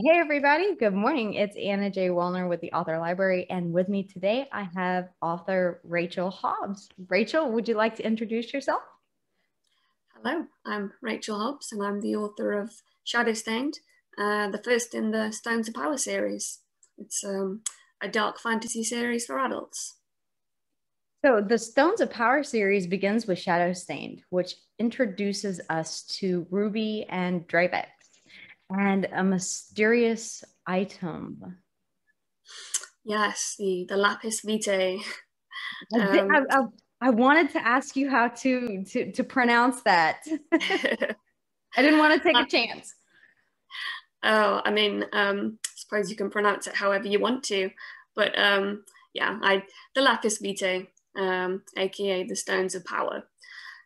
Hey, everybody. Good morning. It's Anna J. Walner with the Author Library. And with me today, I have author Rachel Hobbs. Rachel, would you like to introduce yourself? Hello, I'm Rachel Hobbs, and I'm the author of Shadowstained, uh, the first in the Stones of Power series. It's um, a dark fantasy series for adults. So, the Stones of Power series begins with Shadowstained, which introduces us to Ruby and Drayvex and a mysterious item. Yes, the, the lapis vitae. Um, I, I, I, wanted to ask you how to to, to pronounce that. I didn't want to take a chance. Oh, I mean, um, I suppose you can pronounce it however you want to, but um, yeah, I the lapis vitae, um, aka the stones of power.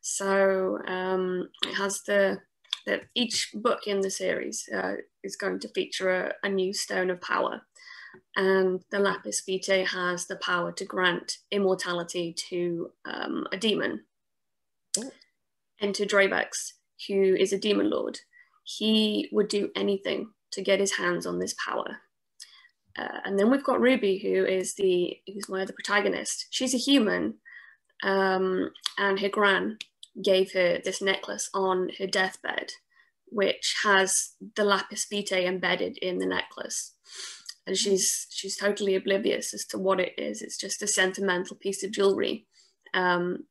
So um, it has the that each book in the series uh, is going to feature a, a, new stone of power. And the Lapis Vitae has the power to grant immortality to um, a demon. And to Drayvex, who is a demon lord. He would do anything to get his hands on this power. Uh, and then we've got Ruby, who is the who's one of the protagonists. She's a human, um, and her gran gave her this necklace on her deathbed, which has the lapis vitae embedded in the necklace. And she's she's totally oblivious as to what it is. It's just a sentimental piece of jewelry um,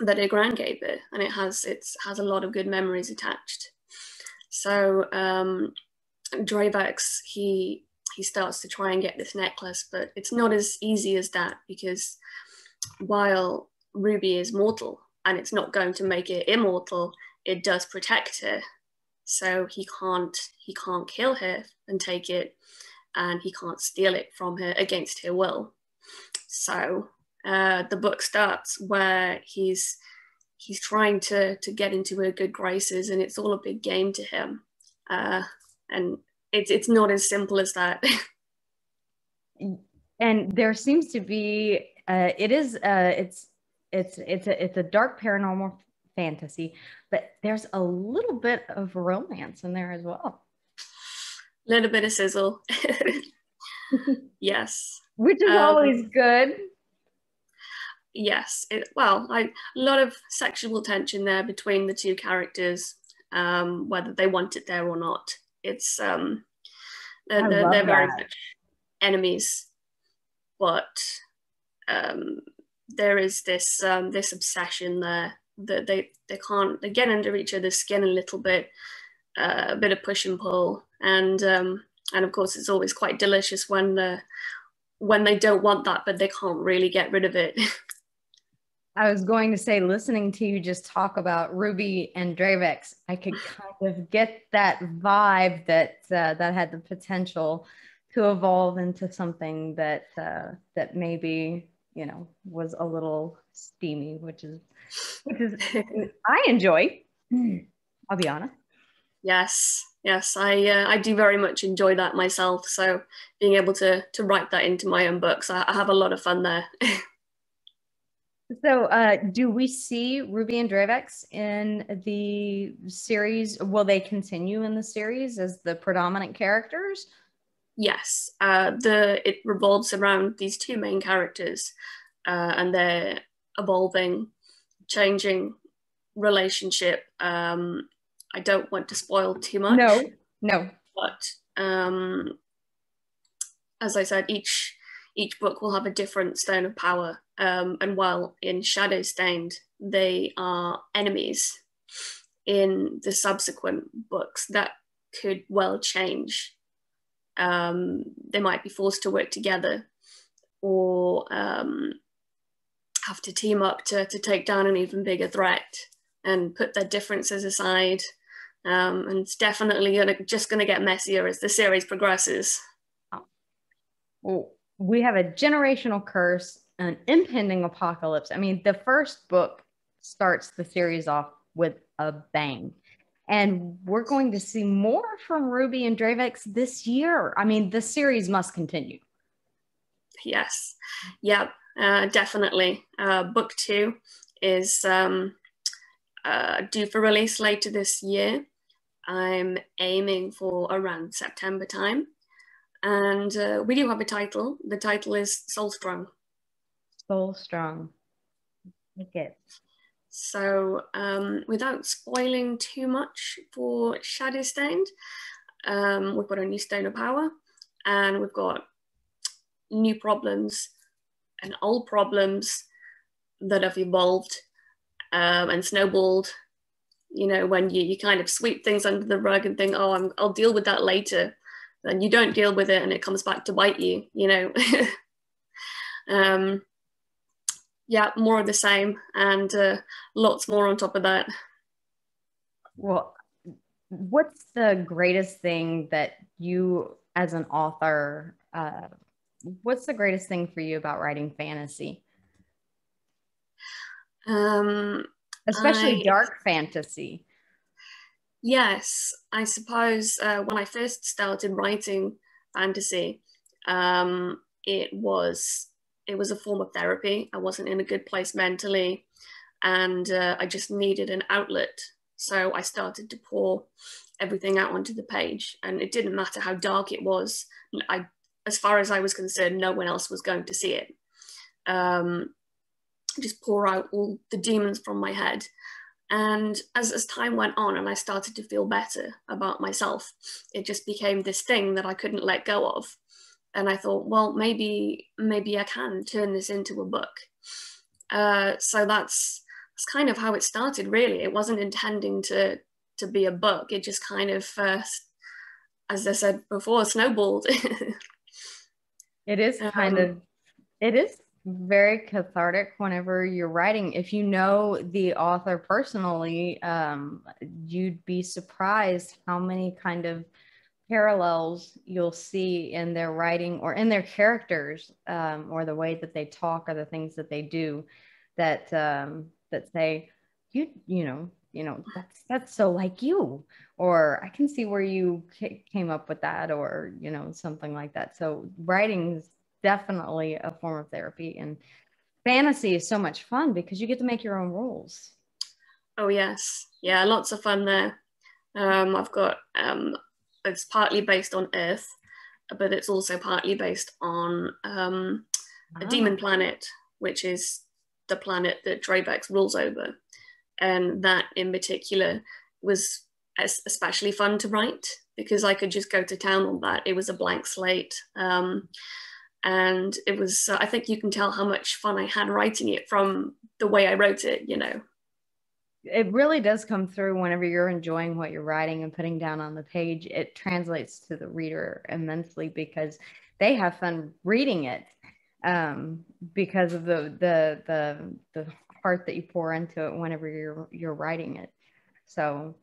that her gran gave her, and it has it's has a lot of good memories attached. So um, Drayvex, he he starts to try and get this necklace, but it's not as easy as that because while Ruby is mortal and it's not going to make it immortal it does protect her. So he can't he can't kill her and take it and he can't steal it from her against her will. So uh, the book starts where he's he's trying to to get into her good graces and it's all a big game to him. Uh, and it's it's not as simple as that. And there seems to be uh, it is uh, it's it's it's a it's a dark paranormal fantasy, but there's a little bit of romance in there as well. A little bit of sizzle. yes. Which is um, always good. Yes. It, well, I, a lot of sexual tension there between the two characters, um, whether they want it there or not. It's um, they're, they're, they're very much enemies, but um, there is this um, this obsession there that they they can't they get under each other's skin a little bit, uh, a bit of push and pull, and um, and of course it's always quite delicious when the when they don't want that, but they can't really get rid of it. I was going to say, listening to you just talk about Ruby and Drayvex, I could kind of get that vibe that uh, that had the potential to evolve into something that uh, that maybe you know, was a little steamy, which is which is I enjoy. I'll be honest. Yes, yes, I uh, I do very much enjoy that myself. So being able to to write that into my own books, I, I have a lot of fun there. so, uh, do we see Ruby and Drayvex in the series? Will they continue in the series as the predominant characters? Yes, uh, the it revolves around these two main characters uh, and their evolving, changing relationship. Um, I don't want to spoil too much. No, no. But um, as I said, each each book will have a different stone of power. Um, and while in Shadow Stained, they are enemies, in the subsequent books that could well change um, they might be forced to work together or um, have to team up to, to take down an even bigger threat and put their differences aside. Um, and it's definitely gonna, just going to get messier as the series progresses. Well, we have a generational curse, an impending apocalypse. I mean, the first book starts the series off with a bang. And we're going to see more from Ruby and Drayvex this year. I mean, the series must continue. Yes. Yep. Uh, definitely. Uh, book two is um, uh, due for release later this year. I'm aiming for around September time. And uh, we do have a title. The title is Soul Strong. Soul Strong. So, um, without spoiling too much for Shadow Stained, um, we've got a new Stone of Power and we've got new problems and old problems that have evolved um, and snowballed. You know, when you, you kind of sweep things under the rug and think, oh, I'm, I'll deal with that later, then you don't deal with it and it comes back to bite you, you know. yeah, more of the same and uh, lots more on top of that. Well, what's the greatest thing that you, as an author, uh, what's the greatest thing for you about writing fantasy? Um, Especially I, dark fantasy. Yes, I suppose uh, when I first started writing fantasy, um, it was it was a form of therapy. I wasn't in a good place mentally, and uh, I just needed an outlet. So I started to pour everything out onto the page, and it didn't matter how dark it was. I, as far as I was concerned, no one else was going to see it. Um, just pour out all the demons from my head and as, as time went on and I started to feel better about myself, it just became this thing that I couldn't let go of. And I thought, well, maybe maybe I can turn this into a book. Uh, so that's that's kind of how it started. Really, it wasn't intending to to be a book. It just kind of, uh, as I said before, snowballed. it is kind um, of it is very cathartic whenever you're writing. If you know the author personally, um, you'd be surprised how many kind of parallels you'll see in their writing or in their characters um, or the way that they talk or the things that they do that um, that say you you know you know that's that's so like you or i can see where you came up with that or you know something like that so writing is definitely a form of therapy. And fantasy is so much fun because you get to make your own rules. Oh yes, yeah, lots of fun there. Um, I've got um, it's partly based on Earth, but it's also partly based on um, a demon planet, which is the planet that Drayvex rules over, and that in particular was especially fun to write because I could just go to town on that. It was a blank slate. Um, and it was uh, i think you can tell how much fun i had writing it from the way i wrote it you know it really does come through whenever you're enjoying what you're writing and putting down on the page it translates to the reader immensely because they have fun reading it um, because of the, the the the heart that you pour into it whenever you're you're writing it so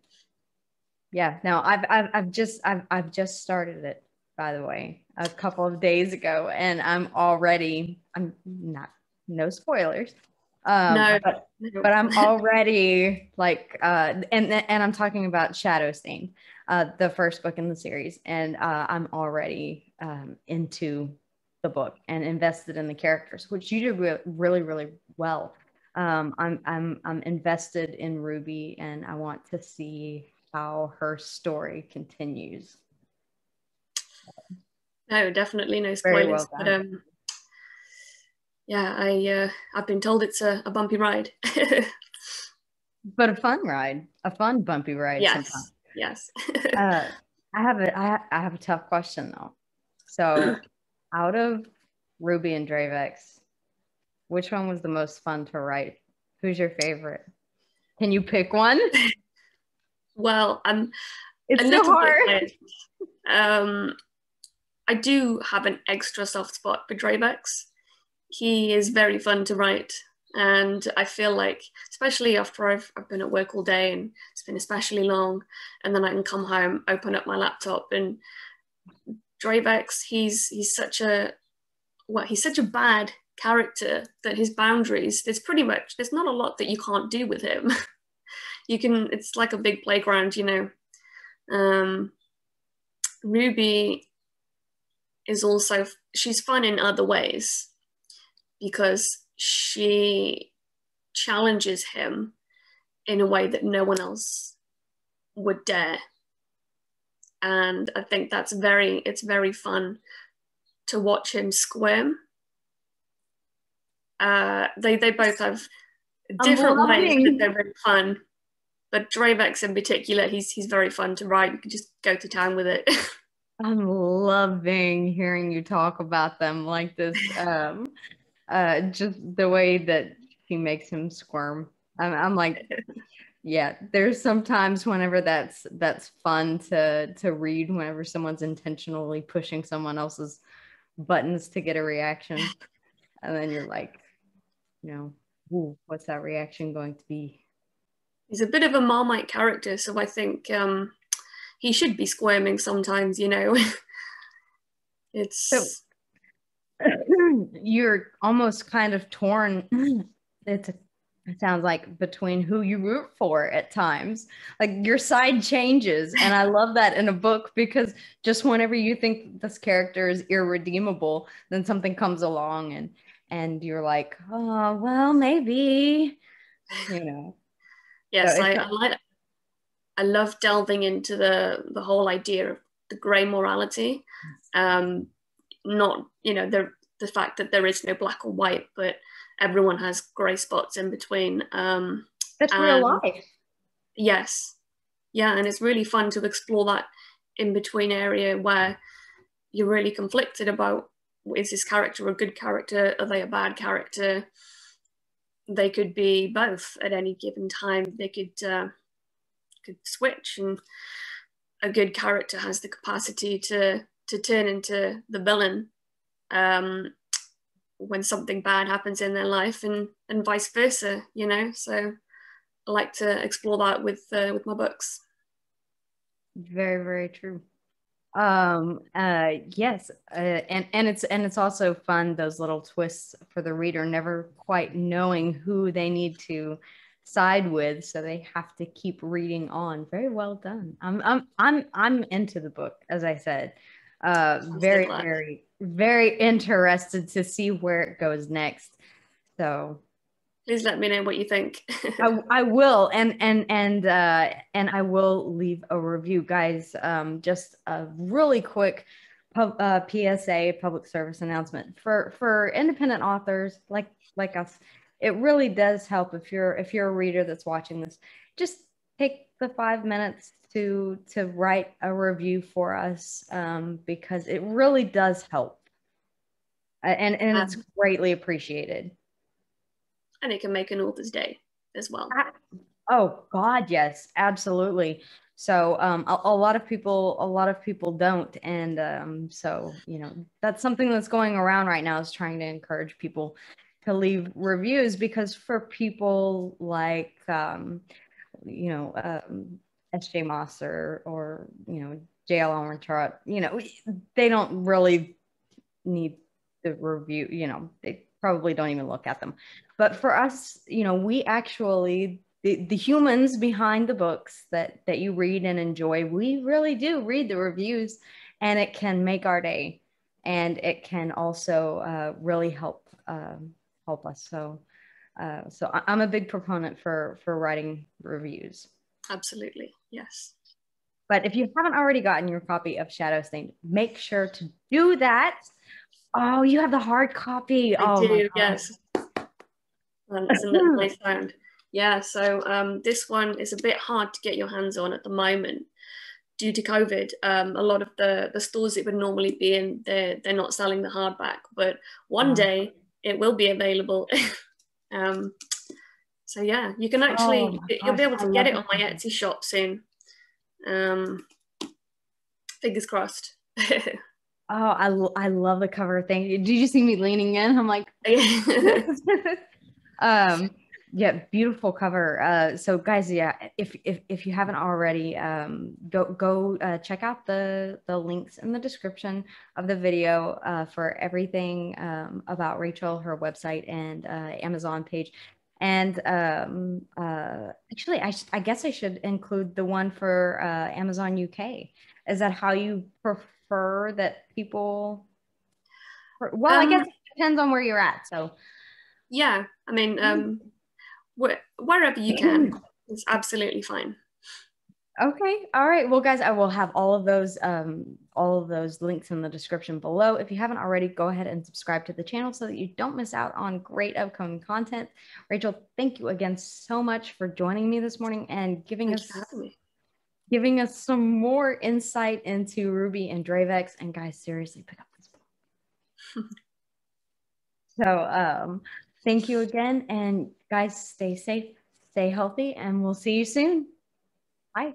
yeah no i've i've, I've just I've, I've just started it by the way, a couple of days ago, and I'm already I'm not no spoilers. Um, no, but, but I'm already like, uh, and and I'm talking about Shadow Stain, uh, the first book in the series, and uh, I'm already um, into the book and invested in the characters, which you do re- really really well. Um, I'm I'm I'm invested in Ruby, and I want to see how her story continues. No, definitely no spoilers. Well but um, yeah, I uh, I've been told it's a, a bumpy ride. but a fun ride, a fun bumpy ride. Yes, sometimes. yes. uh, I have a I, I have a tough question though. So, out of Ruby and Drayvex, which one was the most fun to write? Who's your favorite? Can you pick one? well, I'm. It's so hard. um, I do have an extra soft spot for Drayvex. He is very fun to write. And I feel like, especially after I've, I've been at work all day and it's been especially long, and then I can come home, open up my laptop, and Drayvex, he's he's such a well, he's such a bad character that his boundaries, there's pretty much there's not a lot that you can't do with him. you can it's like a big playground, you know. Um, Ruby is also she's fun in other ways because she challenges him in a way that no one else would dare and I think that's very it's very fun to watch him squirm. Uh, they they both have different ways that they're very fun, but Drayvex in particular, he's he's very fun to write. You can just go to town with it. I'm loving hearing you talk about them like this. Um, uh, just the way that he makes him squirm. I'm, I'm like, yeah. There's sometimes whenever that's that's fun to to read. Whenever someone's intentionally pushing someone else's buttons to get a reaction, and then you're like, you know, Ooh, what's that reaction going to be? He's a bit of a Marmite character, so I think um, he should be squirming sometimes, you know. it's so, you're almost kind of torn. It's a, it sounds like between who you root for at times. Like your side changes, and I love that in a book because just whenever you think this character is irredeemable, then something comes along and and you're like, oh well, maybe, you know. yes, so I, I like I love delving into the the whole idea of the grey morality. Um, not you know the the fact that there is no black or white, but everyone has grey spots in between. Um, That's real life. Yes, yeah, and it's really fun to explore that in between area where you're really conflicted about is this character a good character? Are they a bad character? They could be both at any given time. They could uh, could switch and a good character has the capacity to to turn into the villain um, when something bad happens in their life and and vice versa you know? So i like to explore that with uh, with my books. Very very true. Um uh yes uh, and and it's and it's also fun those little twists for the reader never quite knowing who they need to side with so they have to keep reading on. Very well done. I'm i'm i'm, I'm into the book as i said. Uh very very very interested to see where it goes next. So please let me know what you think. I, I will and and and uh and i will leave a review guys. Um just a really quick pub, uh, psa public service announcement. For for independent authors like like us it really does help if you're if you're a reader that's watching this. Just take the five minutes to to write a review for us um, because it really does help. And and um, it's greatly appreciated. And it can make an author's day as well. Oh god yes absolutely. So um, a, a, lot of people a lot of people don't and um, so you know that's something that's going around right now is trying to encourage people to leave reviews because for people like um, you know um, SJ Maas or or you know JL Almond you know they don't really need the review. You know they probably don't even look at them. But for us, you know, we actually the, the humans behind the books that that you read and enjoy, we really do read the reviews, and it can make our day, and it can also uh, really help. Um, help us. So, uh, so I'm a big proponent for for writing reviews. Absolutely, yes. But if you haven't already gotten your copy of Shadow Stain, make sure to do that. Oh, you have the hard copy. I oh, do, yes. Um, it's a little nice sound. Yeah, so um, this one is a bit hard to get your hands on at the moment due to COVID. Um, a lot of the, the stores it would normally be in, they're, they're not selling the hardback. But one oh. day it will be available. um, so yeah, you can actually oh you'll be able to get it on my Etsy shop soon. Um, fingers crossed. oh, I, I love the cover. Thank you. Did you see me leaning in? I'm like, um, yeah beautiful cover uh so guys yeah if if, if you haven't already um go go uh, check out the the links in the description of the video uh, for everything um, about rachel her website and uh, amazon page and um uh actually i i guess i should include the one for uh amazon uk is that how you prefer that people well um, i guess it depends on where you're at so. Yeah i mean um wherever you can it's absolutely fine Okay. All right. Well, guys, I will have all of those um, all of those links in the description below. If you haven't already, go ahead and subscribe to the channel so that you don't miss out on great upcoming content. Rachel, thank you again so much for joining me this morning and giving Thanks us for having me. giving us some more insight into Ruby and Drayvex. And guys, seriously, pick up this book. so um, thank you again. And guys, stay safe, stay healthy, and we'll see you soon. Bye.